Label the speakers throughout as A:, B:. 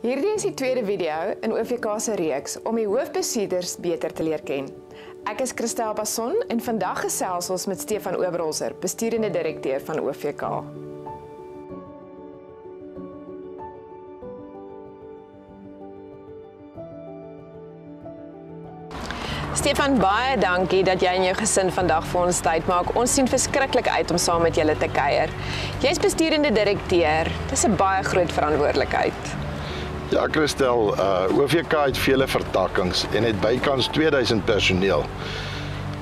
A: Hierdie is die tweede video in OVK se reeks om die hoofbestuurders beter te leer ken. Ek is Christel Basson en vandag gesels ons met Stefan Oberholzer, besturende direkteur van OVK. Stefan, baie dankie dat jy en jou gesin vandag vir ons tyd maak. Ons sien verskriklik uit om saam met julle te kuier. Jy's besturende direkteur. Dis 'n baie groot verantwoordelikheid.
B: Ja, Christel, uh OVK het vele vertakkings en het bykans 2000 personeel.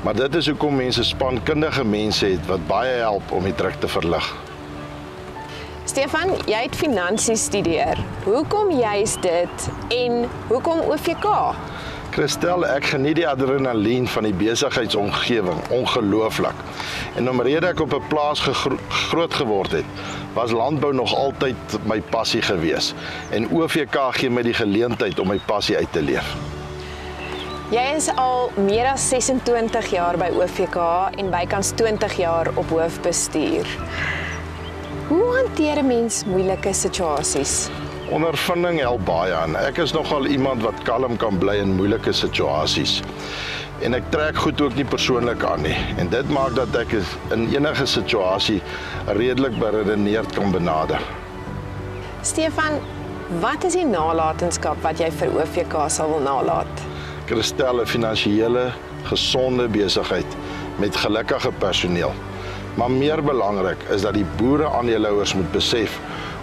B: Maar dit is hoekom mense spankundige mense het wat baie help om die druk te verlig.
A: Stefan, jy het finansies studeer. Hoekom juis dit en hoekom OVK?
B: Christel, ek geniet die adrenalien van die besigheidsomgewing ongelooflik. En omrede ek op 'n plaas gegro groot geword het, was landbou nog altyd my passie gewees. En OVK gee my die geleentheid om my passie uit te leef.
A: Jy is al meer as 26 jaar by OVK en bykans 20 jaar op hoofbestuur. Hoe hanteer 'n mens moeilike situasies?
B: Ondervinding help baie aan. Ek is nogal iemand wat kalm kan bly in moeilike situasies. En ek trek goed ook nie persoonlik aan nie. En dit maak dat ek in enige situasie redelik beredeneerd kan benader.
A: Stefan, wat is die nalatenskap wat jy vir OVK sal wil nalat?
B: Christel 'n finansiële gesonde besigheid met gelukkige personeel. Maar meer belangrik is dat die boere aandeelhouers moet besef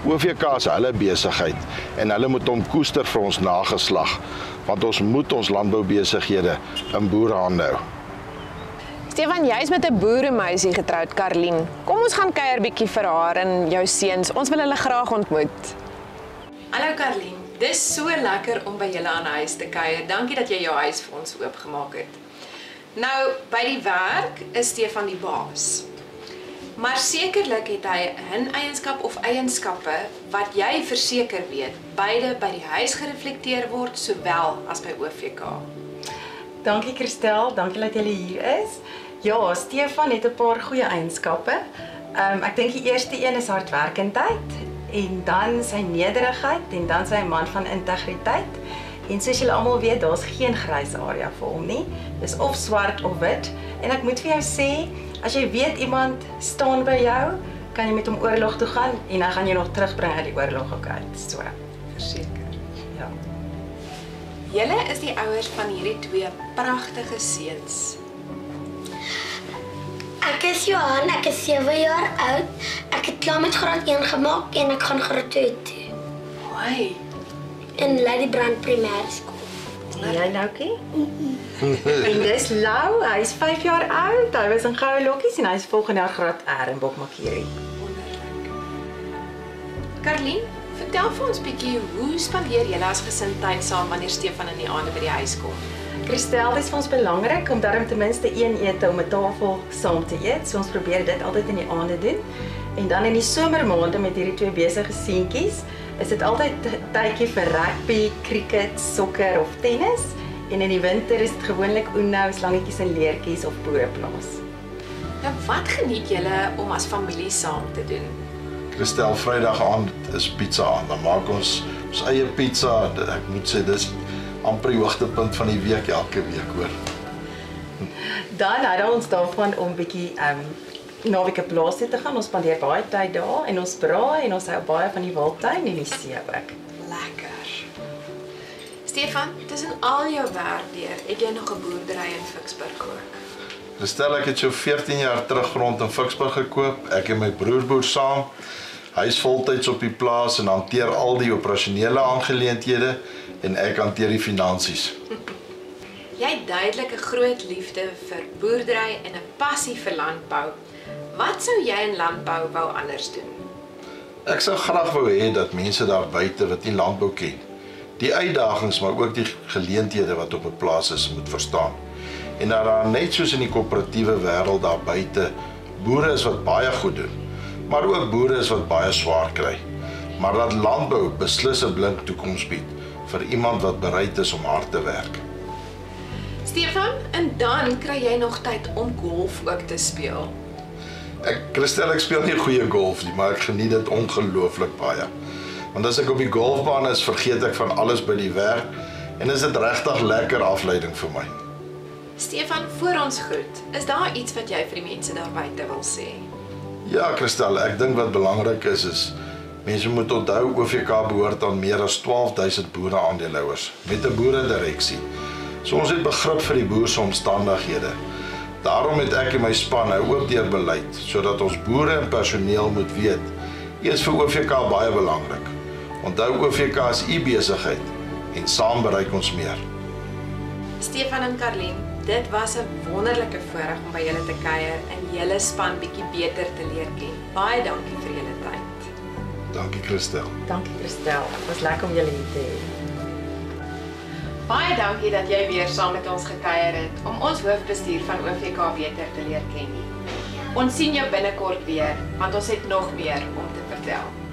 B: OVK is hulle besigheid en hulle moet hom koester vir ons nageslag want ons moet ons landboubesighede in boerehande hou.
A: Stefan, jy's met 'n boeremeisie getroud, Karlien. Kom ons gaan kuier bietjie vir haar en jou seuns. Ons wil hulle graag ontmoet.
C: Hallo Karlien, dis so lekker om by julle aan huis te kuier. Dankie dat jy jou huis vir ons oopgemaak het. Nou, by die werk is Stefan die baas. Maar sekerlik het hy 'n eienskap of eienskappe wat jy verseker weet, beide by die huis gereflekteer word sowel as by OVK.
D: Dankie Christel, dankie dat jy hier is. Ja, Stefan het 'n paar goeie eienskappe. Ehm um, ek dink die eerste een is hardwerkendheid en dan sy nederigheid en dan sy man van integriteit. En soos julle almal weet, daar's geen grys area vir hom nie. Dis of swart of wit. En ek moet vir jou sê, as jy weet iemand staan by jou, kan jy met hom oorlog toe gaan en dan gaan jy nog terugbring uit die oorlog ook uit. So,
C: Verseker.
D: ja.
C: Julle is die ouers van hierdie twee pragtige seuns.
E: Ek is Johan, ek is 7 jaar oud. Ek het klaar met graad 1 gemaak en ek gaan graad 2 toe
C: Hoi.
E: in Lady Brand Primêre Skool.
D: Jy Loukie? en dis Lou, hy's 5 jaar oud. Hy was in Goue Lokkies en hy's volgende jaar graad R in Bokmakierie.
C: Wonderlik. Karlien, vertel vir ons bietjie hoe spandeer julle as gesin tyd saam wanneer Stefan in die aande by die huis kom?
D: Christel, dit is vir ons belangrik om darm ten minste een ete om 'n tafel saam te eet. So ons probeer dit altyd in die aande doen. En dan in die somermaande met hierdie twee besige seentjies, is dit altyd tydjie vir rugby, cricket, sokker of tennis. En in die winter is dit gewoonlik Uno, slangetjies en leertjies of boereplaas.
C: Nou, wat geniet julle om as familie saam te doen?
B: Christel, Vrydag aand is pizza aan. Dan maak ons ons eie pizza. Ek moet sê dis amper die hoogtepunt van die week elke week hoor.
D: Dan hou ons daarvan om bietjie ehm um, naweek op plaas toe te gaan. Ons spandeer baie tyd daar en ons braai en ons hou baie van die wildtuin en die see ook.
C: Lekker. Stefan, tussen al jou werk deur, het jy nog 'n boerdery in Ficksburg ook?
B: Christel, ek het so 14 jaar terug grond in Ficksburg gekoop. Ek en my broer boer saam. Hy is voltyds op die plaas en hanteer al die operasionele aangeleenthede en ek hanteer die finansies.
C: Jy het duidelik 'n groot liefde vir boerdery en 'n passie vir landbou. Wat sou jy in landbou wou anders doen?
B: Ek sou graag wou hê dat mense daar buite wat nie landbou ken, die uitdagings maar ook die geleenthede wat op 'n plaas is moet verstaan. En dat daar net soos in die koöperatiewe wêreld daar buite boere is wat baie goed doen, maar ook boere is wat baie swaar kry. Maar dat landbou beslis 'n blink toekoms bied vir iemand wat bereid is om hard te werk.
C: Stefan, en dan kry jy nog tyd om golf ook te speel.
B: Ek Christel ek speel nie goeie golf nie, maar ek geniet dit ongelooflik baie. Want as ek op die golfbaan is, vergeet ek van alles by die werk en is dit regtig lekker afleiding vir my.
C: Stefan, voor ons groet, is daar iets wat jy vir die mense daar buite wil sê?
B: Ja, Christel, ek dink wat belangrik is is mense moet onthou OVK behoort aan meer as 12000 boere aandeelhouers met 'n boeredireksie. So ons het begrip vir die boer se omstandighede. Daarom het ek en my span nou ook deur beleid sodat ons boere en personeel moet weet, eers vir OVK baie belangrik. Onthou OVK is u besigheid en saam bereik ons meer.
C: Stefan en Karlien, dit was 'n wonderlike voorreg om by julle te kuier en julle span bietjie beter te leer ken. Baie dankie vir julle tyd.
B: Dankie Christel.
D: Dankie Christel. Dit was lekker om julle hier te hê.
C: Baie dankie dat jy weer saam met ons gekuier het om ons hoofbestuur van OVK beter te leer ken. Ons sien jou binnekort weer want ons het nog meer om te vertel.